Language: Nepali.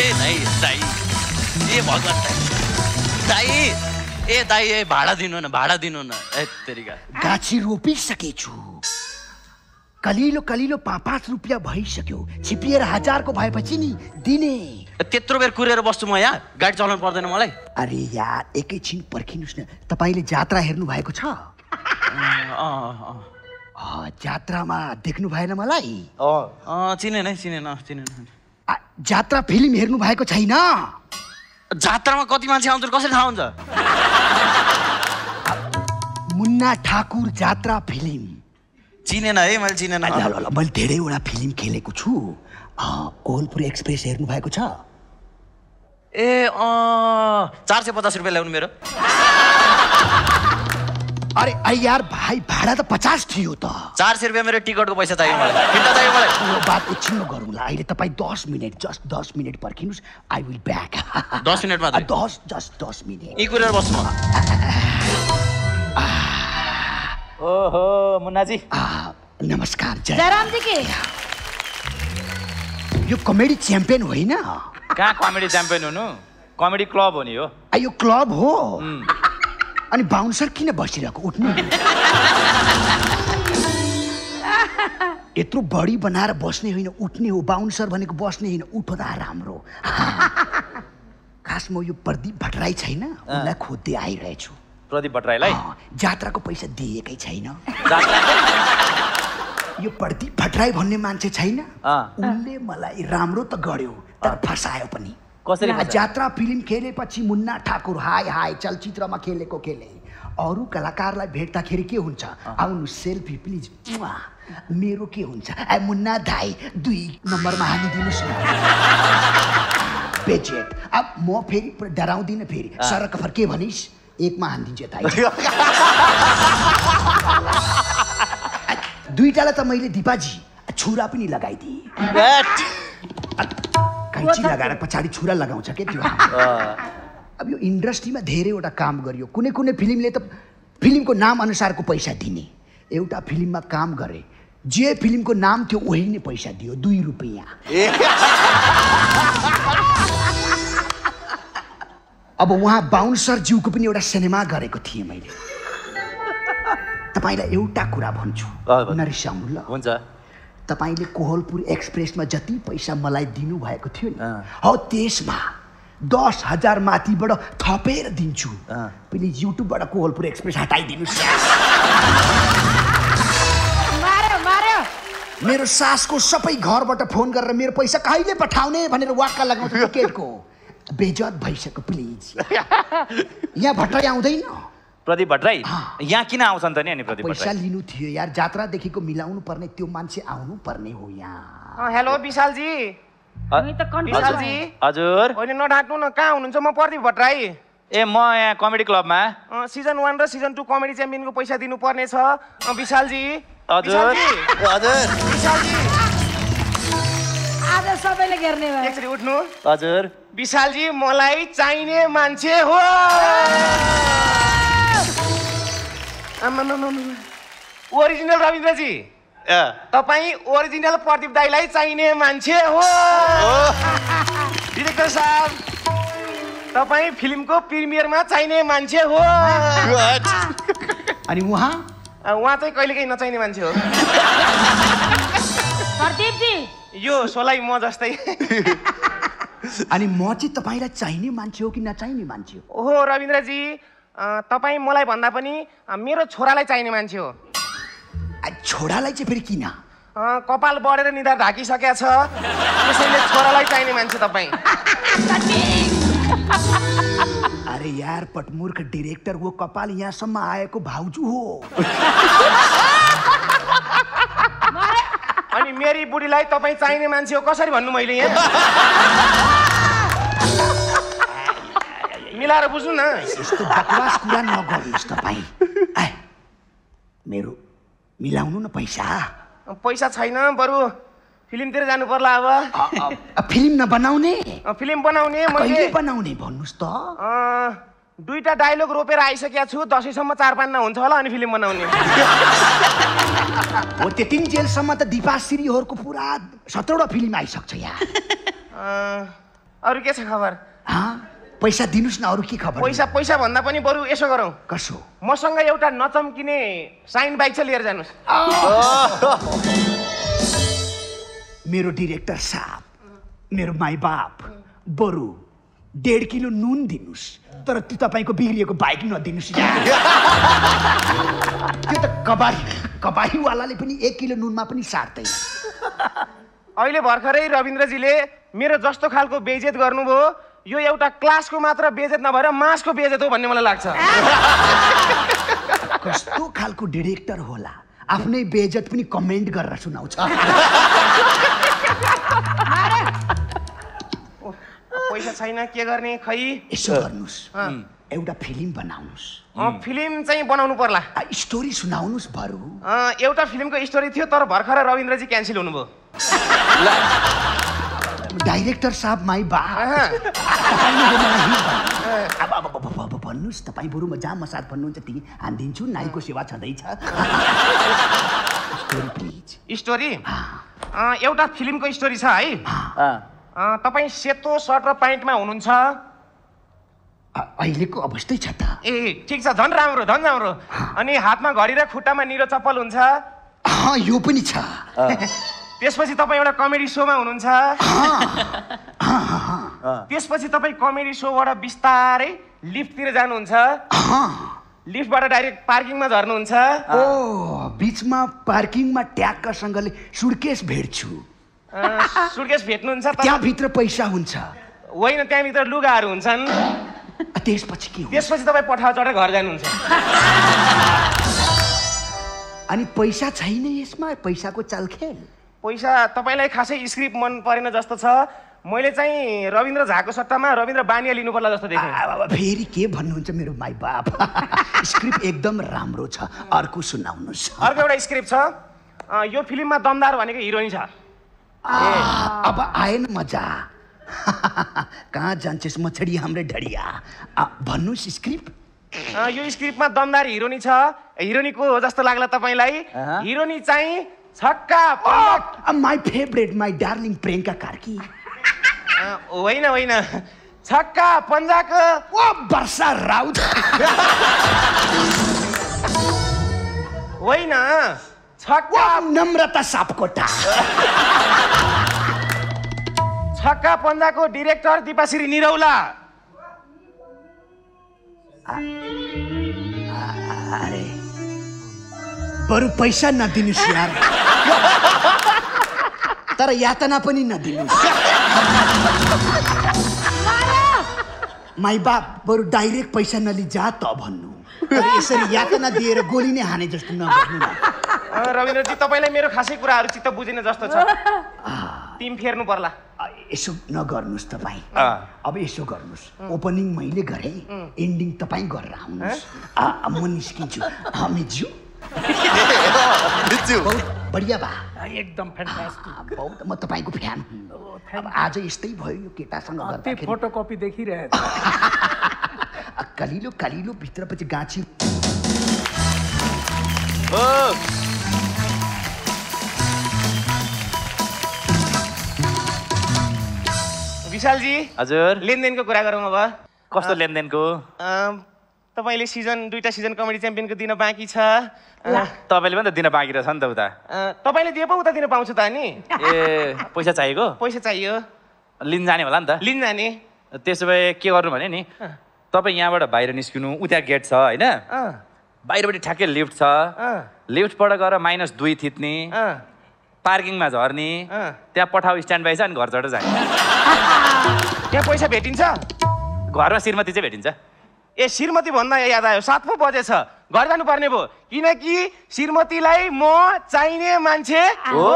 ए दाई दाई। ए भगवान् दाई। दाई ए दाई ए भाडा दिनु न भाडा दिनु न। ए तेरिका गाछी रोपिसकेछु। कलिलो कलिलो पाँच पाँच रुपियाँ भइसक्यो। छिपिएर हजारको भएपछि नि दिने। त्यत्रो बेर कुरेर बस्छु म यहाँ। गाडी चलाउनु पर्दैन मलाई। अरे यार एकैछिन पर्खिनुहोस् न। तपाईँले जात्रा हेर्नु भएको छ? जात्रामा देख्नु भएन मलाई। चिनेन है चिनेन चिनेन। जात्रा फिल्म हेर्नु भएको छैन। जात्रामा कति मान्छे आउँछ कसरी थाहा हुन्छ? मुन्ना ठाकुर जात्रा फिल्म। चिनेन है मैले चिनेन। मैले धेरैवटा फिल्म खेलेको छु। अँ, कोहलपुर एक्सप्रेस हेर्नु भएको छ? ए अँ चार सय पचास रुपियाँ ल्याउनु मेरो। अरे ऐ यार भाइ भाडा त पचास थियो त। चार सय रुपियाँ मेरो टिकटको पैसा चाहियो मलाई। फिर्ता चाहियो मलाई। यो बात एकछिनमा गरौँला अहिले तपाईँ दस मिनट जस्ट दस मिनट पर्खिनुहोस्। आई विल ब्याक दस मिनट मात्रै? दस जस्ट दस मिनट। कुरेर बस्छु म ओहो मुन्नाजी। आ, नमस्कार जय। जयराम जी की यो कमेडी च्याम्पियन होइन? कहाँ कमेडी च्याम्पियन हुनु? कमेडी क्लब हो नि हो। आ, यो क्लब हो? अनि बााउन्सर किन बसिरहेको? उठ्नु। यत्रो बढी बनाएर बस्ने होइन उठ्ने हो। बााउन्सर भनेको बस्ने होइन उठ्दा राम्रो। खास म यो प्रदीप भट्टराई छैन उसलाई खोज्दै आइरहेछु। प्रदीप भट्टराईलाई? जात्राको पैसा दिएकै छैन। यो प्रदीप भट्टराई भन्ने मान्छे छैन। अँ। उसले मलाई राम्रो त गर्यो तर फसायो पनि। कसरी? जात्रा फिल्म खेलेपछि मुन्ना ठाकुर हाय हाय चलचित्रमा खेलेको खेले। अरू कलाकारलाई भेट्दाखेरि के हुन्छ? आउनु सेल्फी प्लिज। मेरो के हुन्छ? ए मुन्ना दाई दुई नम्बरमा हानिदिनुहोस् न। बेजेट अब म फेरि डराउँदिनँ फेरि। सरक फर के भनिस्? एकमा हानिदिन्छु यता। आइज। दुईटालाई त मैले दिपाजी छुरा पनि लगाइदिएँ। कैँची लगाएर पछाडि छुरा लगाउँछ के त्यो? अब यो इन्डस्ट्रीमा धेरैवटा काम गरियो। कुनै कुनै फिल्मले त फिल्मको नाम अनुसारको पैसा दिने। एउटा फिल्ममा काम गरे। जे फिल्मको नाम थियो वही नै पैसा दियो दुई रुपियाँ। अब उहाँ बााउन्सर ज्यूको पनि एउटा सिनेमा गरेको थिएँ मैले। तपाईँलाई एउटा कुरा भन्छु। नरिसाउनु ल। हुन्छ। तपाईँले कोहलपुर एक्सप्रेसमा जति पैसा मलाई दिनुभएको थियो नि। हो त्यसमा दस हजार माथिबाट थपेर दिन्छु। प्लिज युट्युबबाट कोहलपुर एक्सप्रेस हटाइदिनुहोस्। मार्यो मार्यो। मेरो सासको सबै घरबाट फोन गरेर मेरो पैसा कहिले पठाउने भनेर वाक्का लगाउँछ बेजत भइसक्यो प्लिज। यहाँ भट्टराई आउँदैन? प्रदीप भट्टराई। यहाँ किन आउँछन् त नि अनि प्रदीप पैसा भट्टराई लिनु थियो यार जात्रादेखिको मिलाउनु पर्ने त्यो मान्छे आउनु पर्ने हो यहाँ। अँ, हेलो विशालजी। हजुर। होइन नढाक्नु न कहाँ हुनुहुन्छ? म प्रदीप भट्टराई ए म यहाँ कमेडी क्लबमा। अँ, सिजन वान र सिजन टू कमेडी च्याम्पियनको पैसा दिनुपर्ने छ। अँ, विशालजी। हजुर। हजुर। विशालजी। आज सबैले भयो। एकचोटि उठ्नु। हजुर। विशालजी मलाई चाहिने मान्छे हो। आमामामामा। ओरिजिनल रविन्द्रजी ए, तपाईँ ओरिजिनल प्रदीप दाईलाई चाहिने मान्छे हो। डिरेक्टर साहब तपाईँ फिल्मको प्रिमियरमा चाहिने मान्छे हो। अनि उहाँ? उहाँ चाहिँ कहिलेकाहीँ नचाहिने मान्छे हो। प्रदीप जी यो सोलाई म जस्तै। अनि म चाहिँ तपाईँलाई चाहिने मान्छे हो कि नचाहिने मान्छे हो? ओहो रविन्द्रजी तपाईँ मलाई भन्दा पनि मेरो छोरालाई चाहिने मान्छे हो। छोरालाई चाहिँ फेरि किन? कपाल बढेर निधार ढाकिसकेका छ। त्यसैले छोरालाई चाहिने मान्छे तपाईँ। अरे यार पटमूर्ख डिरेक्टर वो कपाल यहाँसम्म आएको भाउजू हो। अनि मेरी बुढीलाई तपाईँ चाहिने मान्छे हो कसरी भन्नु मैले यहाँ? मिलाएर बुझ्नु न। यस्तो बकवास कुरा नगर्नुहोस् तपाईँ। मेरो मिलाउनु न पैसा। पैसा छैन बरु फिल्मतिर जानु पर्ला अब। फिल्म नबनाउने? फिल्म बनाउने मैले। बनाउने भन्नुहोस् त। अ, दुईटा डायलग रोपेर आइसकेका छु दसैँसम्म चार पान्ना हुन्छ होला अनि फिल्म बनाउने। हो त्यति जेलसम्म त दिपाश्रीहरूको पुरा सत्रवटा फिल्म आइसक्छ यहाँ। अरू के छ खबर? पैसा दिनुहोस् न अरू के खबर? पैसा पैसा भन्दा पनि बरु यसो गरौँ। कसो? मसँग एउटा नचम्किने साइन बाइक छ लिएर जानुहोस् मेरो डिरेक्टर साहब मेरो माई बाप बरु डेढ किलो नुन दिनुहोस् तर त्यो तपाईँको बिग्रिएको बाइक नदिनुहोस्। त्यो त कबाई कबाईवालाले पनि एक किलो नुनमा पनि साट्दैन अहिले भर्खरै रविन्द्रजीले मेरो जस्तो खालको बेइज्जत गर्नुभयो। यो एउटा क्लासको मात्र बेइज्जत नभएर मासको बेइज्जत हो भन्ने मलाई लाग्छ। कस्तो खालको डिरेक्टर होला। आफ्नै बेजत पनि कमेन्ट गरेर सुनाउँछ। पैसा छैन के गर्ने खै? यसो गर्नुहोस्। एउटा फिल्म बनाउनुहोस्। फिल्म चाहिँ बनाउनु पर्ला। स्टोरी सुनाउनुहोस् बरु। अँ, एउटा फिल्मको स्टोरी थियो तर भर्खर रविन्द्रजी क्यान्सल हुनुभयो। डाइरेक्टर साहब माई बा अहँ, तपाईँले हो मलाई हिट भन्नु। अब अब अब- अब- अब भन्नुहोस् तपाईँ बरु म जहाँ मसाज भन्नुहुन्छ त्यही हानिदिन्छु नाईको सेवा छँदैछ। स्टोरी एउटा फिल्मको स्टोरी छ है। तपाईँ सेतो सर्ट र प्यान्टमा हुनुहुन्छ? अहिलेको अवस्थै छ त। ए ठिक छ झन् राम्रो झन् राम्रो। अनि हातमा घडी र खुट्टामा निलो चप्पल हुन्छ? यो पनि छ। त्यसपछि तपाईँ एउटा कमेडी सोमा हुनुहुन्छ। त्यसपछि तपाईँ कमेडी सोबाट बिस्तारै लिफ्टतिर जानुहुन्छ। लिफ्टबाट डाइरेक्ट पार्किङमा झर्नुहुन्छ। ओ बिचमा पार्किङमा ट्याक्कसँगले सुर्केस भेट्छु। सुर्केस भेट्नुहुन्छ तर त्यहाँभित्र पैसा हुन्छ। होइन त्यहाँभित्र लुगाहरू हुन्छन्। त्यसपछि के त्यसपछि तपाईँ पठाउ चढेर घर जानुहुन्छ। अनि पैसा छैन यसमा पैसाको चालखेल। पैसा तपाईँलाई खासै स्क्रिप्ट मन परेन जस्तो छ। मैले चाहिँ रविन्द्र झाको सट्टामा रविन्द्र बानिया लिनु पर्ला जस्तो देखेँ। फेरि के भन्नुहुन्छ मेरो माई बाप? स्क्रिप्ट एकदम राम्रो छ। अर्को सुनाउनुहोस्। अर्को एउटा स्क्रिप्ट छ। यो फिल्ममा दमदार भनेको हिरोइन छ। अब आएन मजा। कहाँ जान्छस्? मछडी हाम्रै ढडिया। भन्नुहोस् स्क्रिप्ट। अँ, यो स्क्रिप्टमा दमदार हिरोनी छ। हिरोनीको जस्तो लाग्ला तपाईँलाई। हिरोनी चाहिँ Chhakka my favourite my darling Priyanka Karki होइन होइन छक्का पन्जाको ओ वर्षा राउत होइन छक्का नम्रता सापकोटा छक्का पन्जाको डिरेक्टर दिपाश्री निरौला अरे बरु पैसा नदिनुहोस् यार तर यातना पनि नदिनुहोस् माई बाप बरु डाइरेक्ट पैसा नलि जा त भन्नु तर यसरी यातना दिएर गोली नै हाने जस्तो नगर्नु न अँ, रविन्द्रजी तपाईँलाई मेरो खासै कुराहरू चित्त बुझेन जस्तो छ। टिम फेर्नु पर्ला। यसो नगर्नुहोस् तपाईँ। अब यसो गर्नुहोस् ओपनिङ मैले गरेँ। एन्डिङ तपाईँ गरेर आउनुहोस् म निस्किन्छु। हामीज्यू बढिया बा। एकदम फ्यान्टास्टिक बहुत म तपाईँको फ्यान हुँ अब आज यस्तै भयो यो केटासँग गर्दाखेरि। फोटोकपी देखिरहेको कलिलो कलिलो भित्रपछि गाँची विशालजी हजुर। लेनदेनको कुरा गरौँ अब। कस्तो लेनदेनको? तपाईँले सिजन दुईटा सिजन कमेडी च्याम्पियनको दिन बाँकी छ। तपाईँले पनि त दिन बाँकी रहेछ नि त उता। तपाईँले दिए पो उता दिन पाउँछु त नि ए पैसा चाहिएको? पैसा चाहियो। लिन जाने होला नि त। लिन जाने। त्यसो भए के गर्नु भने नि तपाईँ यहाँबाट बाहिर निस्किनु उता गेट छ होइन? अँ, बाहिरपट्टि ठ्याक्कै लिफ्ट छ। लिफ्टबाट गएर माइनस दुई थिच्ने। अँ, पार्किङमा झर्ने। त्यहाँ पठाउ स्ट्यान्ड बाई छ अनि घर चढेर जाने। त्यहाँ पैसा भेटिन्छ? घरमा श्रीमती चाहिँ भेटिन्छ। ए श्रीमती भन्दा याद आयो सात पो बजेछ। घर जानुपर्ने भयो। किनकि श्रीमतीलाई म चाहिने मान्छे हो।